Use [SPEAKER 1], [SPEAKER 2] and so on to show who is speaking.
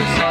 [SPEAKER 1] this.